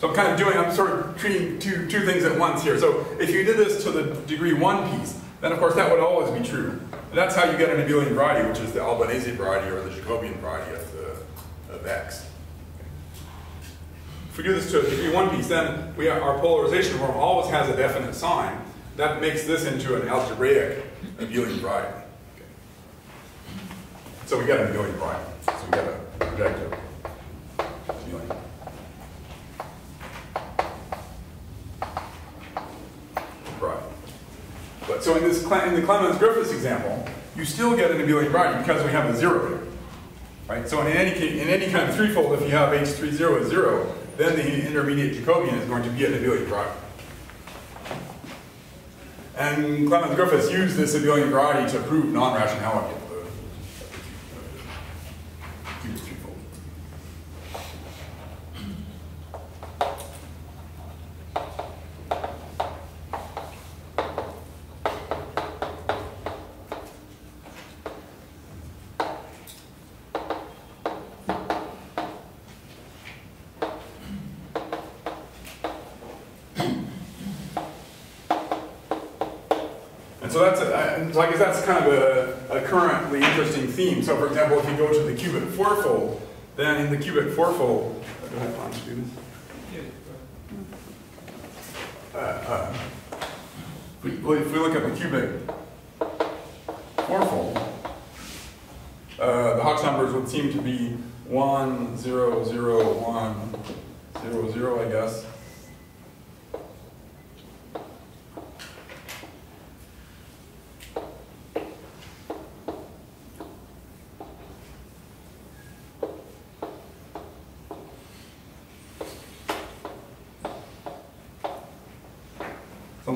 So I'm kind of doing, I'm sort of treating two, two things at once here. So if you did this to the degree one piece, then of course that would always be true. And that's how you get an abelian variety, which is the Albanese variety or the Jacobian variety of, the, of X. If we do this to a degree one piece, then we are, our polarization form always has a definite sign. That makes this into an algebraic abelian variety. Okay. So we get an abelian variety. So we get a projective abelian. Right. So in this in the Clemens-Griffiths example, you still get an abelian variety because we have a zero here. Right? So in any case, in any kind of threefold, if you have H30 is zero, then the intermediate Jacobian is going to be an abelian variety. And Clemens-Griffiths used this abelian variety to prove non-rationality of the of the cubic threefold. And so that's, a, and so I guess that's kind of a, a currently interesting theme. So for example, if you go to the cubic fourfold, then in the cubic fourfold, do I have time to do this? Uh, uh, if we, well, if we look at the cubic fourfold, uh, the Hodge numbers would seem to be one, zero, zero, one, zero, zero, I guess.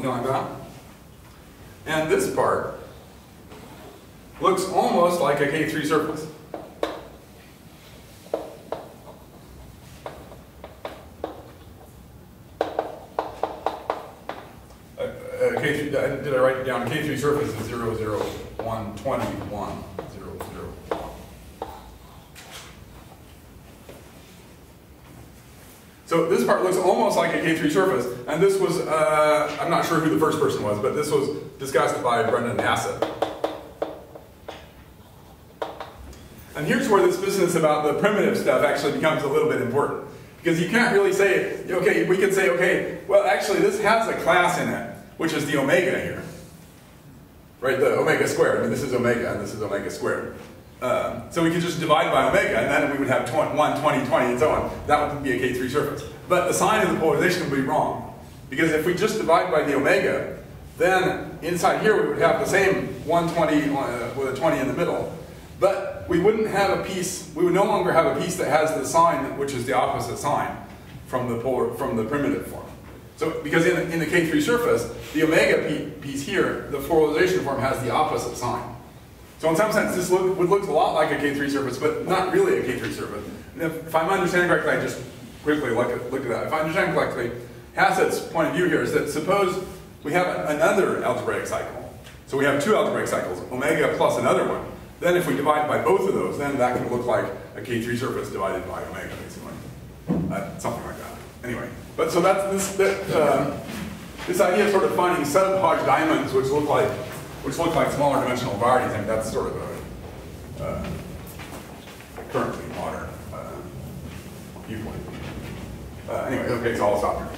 something like that. And this part looks almost like a K3 surface. Uh, uh, K3, uh, did I write it down? K3 surface is 0, 0, 1, 20, 1, 0, 0, 1. So this part looks almost like a K3 surface, and this was, uh, I'm not sure who the first person was, but this was discussed by Brendan Hassett. And here's where this business about the primitive stuff actually becomes a little bit important. Because you can't really say, okay, we can say, okay, well actually this has a class in it, which is the omega here. Right, the omega squared. I mean, this is omega, and this is omega squared. Um, so we could just divide by omega, and then we would have 20, 1, 20, 20, and so on. That would be a K3 surface. But the sign of the polarization would be wrong. Because if we just divide by the omega, then inside here we would have the same 120 uh, with a 20 in the middle. But we wouldn't have a piece, we would no longer have a piece that has the sign, which is the opposite sign from the, polar, from the primitive form. So, because in, in the K3 surface, the omega piece here, the polarization form has the opposite sign. So in some sense, this look, would look a lot like a K3 surface, but not really a K3 surface. If, if I'm understanding correctly, I just quickly look at, look at that. If I understand correctly, Hassett's point of view here is that suppose we have another algebraic cycle. So we have two algebraic cycles, omega plus another one. Then if we divide by both of those, then that can look like a K3 surface divided by omega, basically. Uh, something like that. Anyway, but so that's this, that, um, this idea of sort of finding sub-Hodge diamonds which look like which look like smaller dimensional varieties. I that's sort of a uh, currently modern uh, viewpoint. Uh, anyway, okay, so I'll stop here.